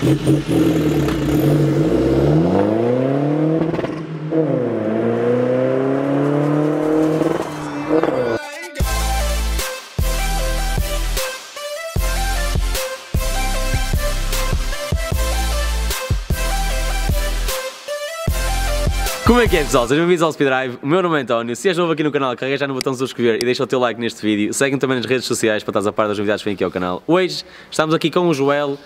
Como é que é pessoal? Sejam bem-vindos ao Speedrive, o meu nome é António, se és novo aqui no canal, carrega já no botão de subscrever e deixa o teu like neste vídeo, segue-me também nas redes sociais para estás a par das novidades que vêm aqui ao canal. Hoje estamos aqui com o Joel,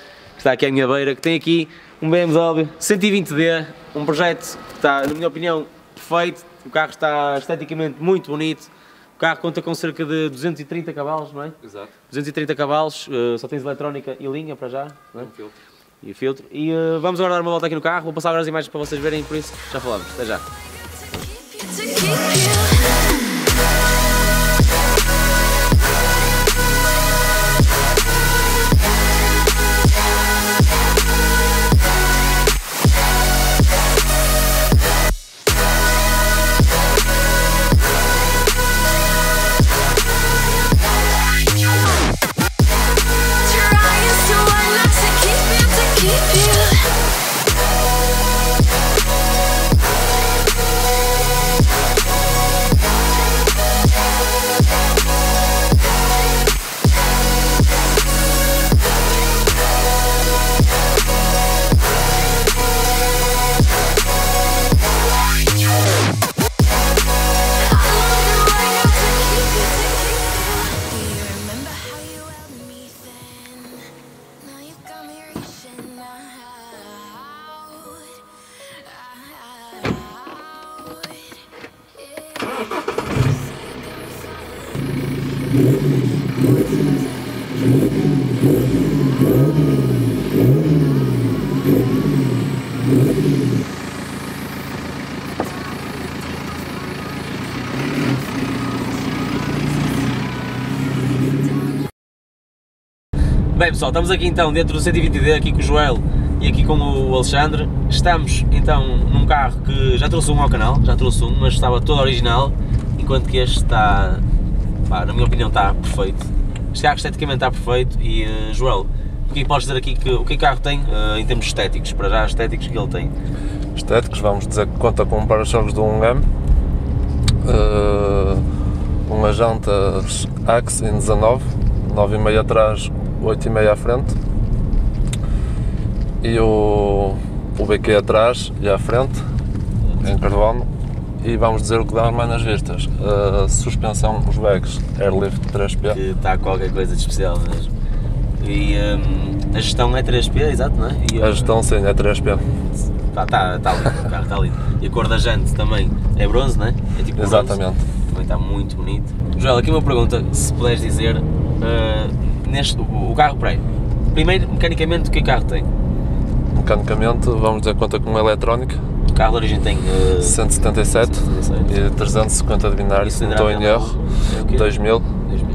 está aqui à minha beira, que tem aqui um BMW 120D, um projeto que está, na minha opinião, perfeito. O carro está esteticamente muito bonito. O carro conta com cerca de 230 cavalos, não é? Exato. 230 cavalos, eh, só tens eletrónica e linha para já, não é? Um filtro. E o filtro. E eh, vamos agora dar uma volta aqui no carro. Vou passar agora as imagens para vocês verem, por isso já falamos. Até já. Bem pessoal, estamos aqui então dentro do 120D, aqui com o Joel e aqui com o Alexandre. Estamos então num carro que já trouxe um ao canal, já trouxe um, mas estava todo original, enquanto que este está, pá, na minha opinião está perfeito. Este carro esteticamente está perfeito e eh, Joel, o que é que podes dizer aqui que o que é o carro tem eh, em termos estéticos, para já estéticos que ele tem? Estéticos, vamos dizer que conta com um para-choques do 1M, uh, umas jantas Axe em 19, 9,5 atrás, 8,5 à frente, e o, o BQ atrás e à frente, em carbono, e vamos dizer o que dá mais nas vistas. A suspensão, os bags, Airlift 3P, Que está qualquer coisa de especial mesmo. E hum, a gestão é 3P, exato, não é? E, a gestão sim, é 3P, Está tá, tá lindo, o carro está lindo. E a cor da jante também é bronze, não é? É tipo bronze. exatamente. Também está muito bonito. Joel, aqui uma pergunta, se puderes dizer, ah, neste, o, carro, peraí, primeiro, mecanicamente, o que o carro tem? Mecanicamente, vamos dizer conta com uma eletrónica, O carro de origem tem... ah, 177 177. e 350 de binário, se não estou em erro, é o quê? 2000, 2000.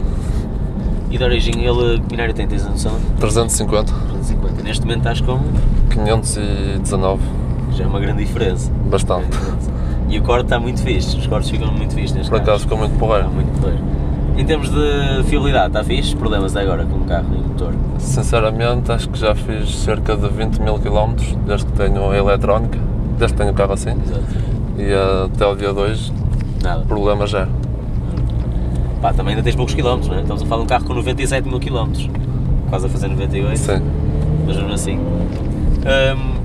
E de origem, ele, binário tem, tens a noção? 350, 350. Neste momento estás com, 519, já é uma grande diferença. bastante. E o corte está muito fixe, os cortes ficam muito fixe neste Por acaso ficou muito Está porreiro. muito porreiro. Em termos de fiabilidade, está fixe? Problemas agora com o carro e o motor? Sinceramente, acho que já fiz cerca de 20 mil km desde que tenho a eletrónica, desde que tenho o carro assim, Exato. e até o dia 2, Nada. problema zero. Pá, também ainda tens poucos quilómetros, não é? Estamos a falar de um carro com 97 mil quilómetros. Quase a fazer 98, Sim. mas mesmo assim. Hum,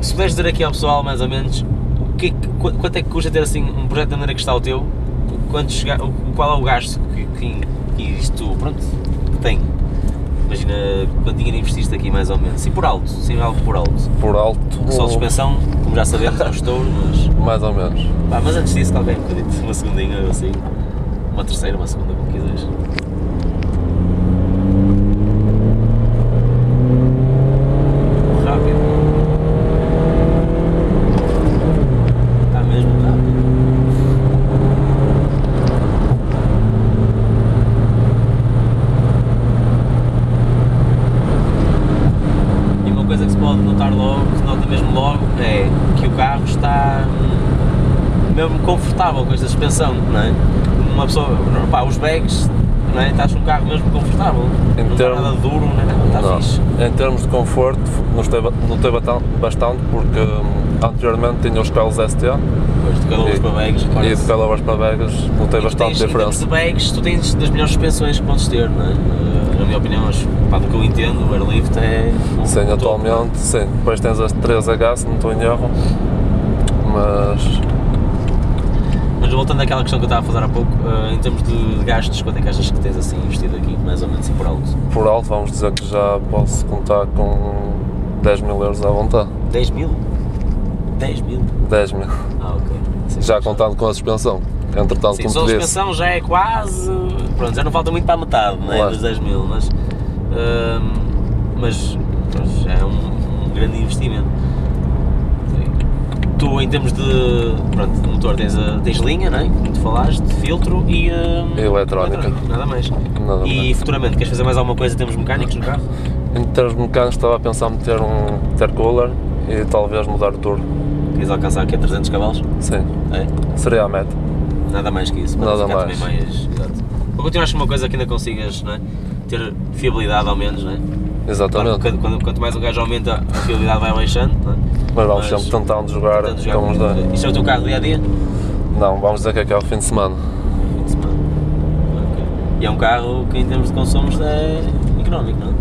se puderes dizer aqui ao pessoal, mais ou menos, o que é quanto é que custa ter assim um projeto da maneira que está o teu? Quanto chega, o- qual é o gasto que, que, que isto, pronto, que tem? Imagina quanto dinheiro investiste aqui, mais ou menos. E por alto, sim, algo por alto. Por alto, Só suspensão, como já sabemos, é um estouro, mas... mais ou menos. Pá, mas antes disso, qualquer bocadinho, uma segundinha ou assim, uma terceira, uma segunda, como quiseres. Rápido. Está mesmo rápido. E uma coisa que se pode notar logo, que se nota mesmo logo, é que o carro está hum, mesmo confortável com esta suspensão, não é? Uma pessoa, pá, os bags, não é? Estás num carro mesmo confortável, Em não termo- está nada duro, não é nada, está Não. fixe. Em termos de conforto, notei, batan- bastante porque hum, anteriormente tinha os carros ST de E- para bags, e de Calabas para Vegas notei E bastante tens, em diferença. de bags, tu tens das melhores suspensões que podes ter, não é? Eh, Na minha opinião, acho, pá, do que eu entendo, o Airlift é. um Sim, atualmente, sim. Depois tens as 3H, se não estou em erro, Mas voltando àquela questão que eu estava a fazer há pouco, eh, em termos de, gastos, quanto é que achas que tens assim investido aqui, mais ou menos, assim por alto? Por alto, vamos dizer que já posso contar com 10 mil euros à vontade. 10 mil? 10 mil? 10 mil. Ah, ok. Sim, Já contando com a suspensão. Entretanto, Sim, como só a disse, suspensão já é quase. Pronto, já não falta muito para a metade, é? Claro. Dos 10 mil, mas. hum, mas já é um, um grande investimento. Tu, em termos de. Pronto, de motor, tens, a, tens linha, não é? Como tu falaste, filtro e. E eletrónica. Nada mais. Nada e mais. futuramente, queres fazer mais alguma coisa em termos mecânicos no carro? em termos mecânicos, estava a pensar em meter um intercooler e talvez mudar o turbo. Queres alcançar aqui a 300 cavalos? Sim, É? seria a meta. Nada mais que isso. Nada mais. Mais exato. Para continuar uma coisa que ainda consigas não é? ter fiabilidade ao menos, não é? Claro, Exatamente. quando, quando- quanto mais um gajo aumenta, a fiabilidade vai baixando, não é? Mas vamos Mas- sempre tentando jogar Portanto, jogar como nos dá. Isto é o teu carro dia a dia? Não, vamos dizer que é que é o fim de semana. Fim de semana. Ok. E é um carro que em termos de consumos é económico, não é?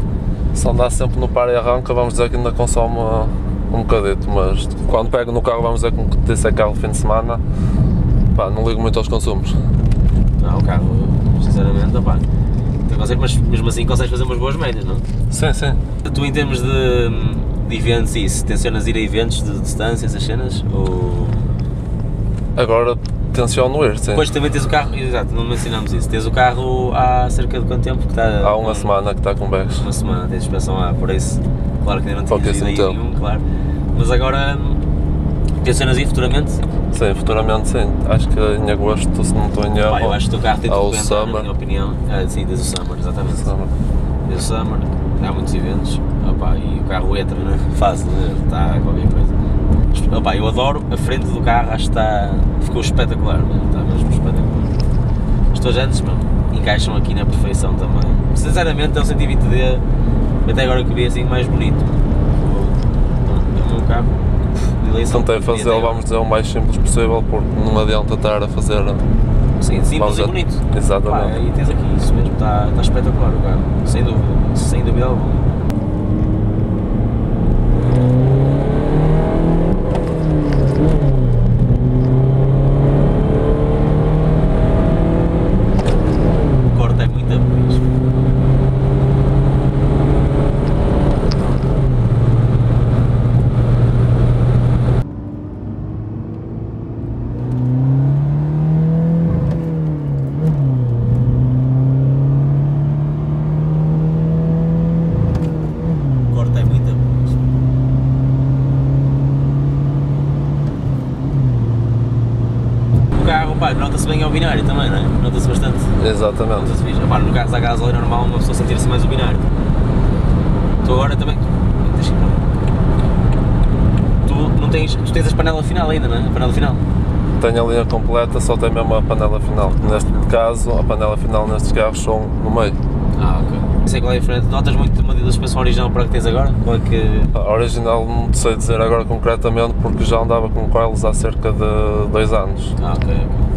Se andar sempre no par e arranca, vamos dizer que ainda consome uh, um bocadito, mas quando pego no carro, vamos dizer que disse é carro de fim de semana, pá, não ligo muito aos consumos. Não, o carro, sinceramente, opá, mas mesmo assim consegues fazer umas boas médias, não? Sim, sim. Tu em termos de, de eventos e isso, tencionas ir a eventos de distância, essas cenas? Ou... Agora tenciono ir, sim. Depois também tens o carro, exato, não mencionamos isso, tens o carro há cerca de quanto tempo que está? Há uma com- semana que está com bags. Uma semana, tens inspeção lá, por isso, claro que ainda não tinhas ido Pouquíssimo aí tempo. nenhum, claro. Mas agora, tencionas ir futuramente? Sim, futuramente sim. Acho que em agosto, se não estou em erro. Eu acho que o teu carro tem tudo entrar, na Summer. minha opinião. Ah, sim, tens o Summer, exatamente. Summer. O Summer, há muitos eventos, opá, e o carro entra, né? fácil, né? está qualquer coisa. Opá, eu adoro a frente do carro, acho que está, ficou espetacular, né? está mesmo espetacular. Encaixam aqui na perfeição também. Sinceramente, é um 120D, até agora que vi assim, mais bonito. O, o meu carro, eleição. Tentei fazê-lo, vamos dizer, o mais simples possível, porque não adianta estar a fazer. Sim, simples vamos e bonito. Pá, Exatamente. e tens aqui isso mesmo, está está espetacular o carro, sem dúvida, sem dúvida alguma. O corte é muito fixe. O corte é muito fixe. O carro, pá, nota-se bem ao binário também, não é? Nota-se bastante. Exatamente. Nota-se fixe. Pá, no carro da gasolina normal, uma pessoa sentir-se mais o binário. Tu agora também. Deixa. Tu não tens. Tu tens a panela final ainda, não é? A panela final. Tenho a linha completa, só tem mesmo a panela final. Neste caso, a panela final nestes carros são no meio. Ah, ok. Sei qual é a diferença. Notas muito uma da suspensão original para a que tens agora? Qual é que. A original não sei dizer agora concretamente porque já andava com coils há cerca de dois anos. Ah, ok, ok.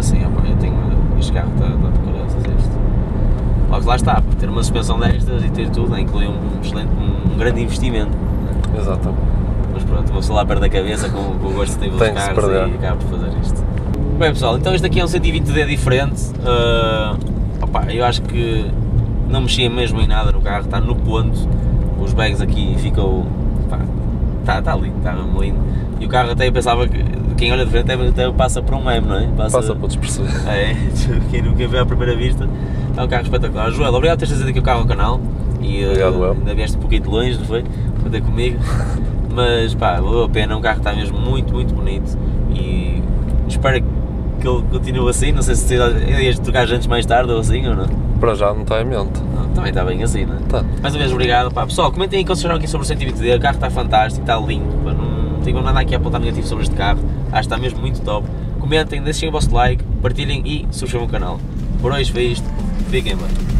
Assim, opa, eu tenho. Este carro está, está de este. Logo lá está, ter uma suspensão destas e ter tudo, né, inclui um excelente, um grande investimento. Exatamente. Mas pronto, uma pessoa lá perde a cabeça com, com o gosto Tem que se carros e acaba por fazer isto. Bem pessoal, então este aqui é um 120D diferente. Ah, opá, eu acho que não mexia mesmo em nada no carro, está no ponto. Os bags aqui ficam. Pá, está, está lindo, está mesmo lindo. E o carro até eu pensava que quem olha de frente até, passa por um meme, não é? Passa por desperceber. É, quem nunca vê à primeira vista, é um carro espetacular. Joel, obrigado por teres trazido aqui o carro ao canal. E, eh, Obrigado, eu. ainda vieste um pouquinho de longe, não foi? Para ter comigo. Mas pá, valeu a pena, um carro que está mesmo muito, muito bonito. E espero que ele continue assim. Não sei se ias trocar jantes mais tarde ou assim ou não. Para já não está em mente. Não, também está bem assim, não é? Tá. Mais uma vez, obrigado. Pá. Pessoal, comentem aí que vocês aqui sobre o 120D. O carro está fantástico, está lindo. Pá. Não tenho nada aqui a apontar negativo sobre este carro. Acho que está mesmo muito top. Comentem, deixem o vosso like, partilhem e subscrevam o canal. Por hoje foi isto. Fiquem bem.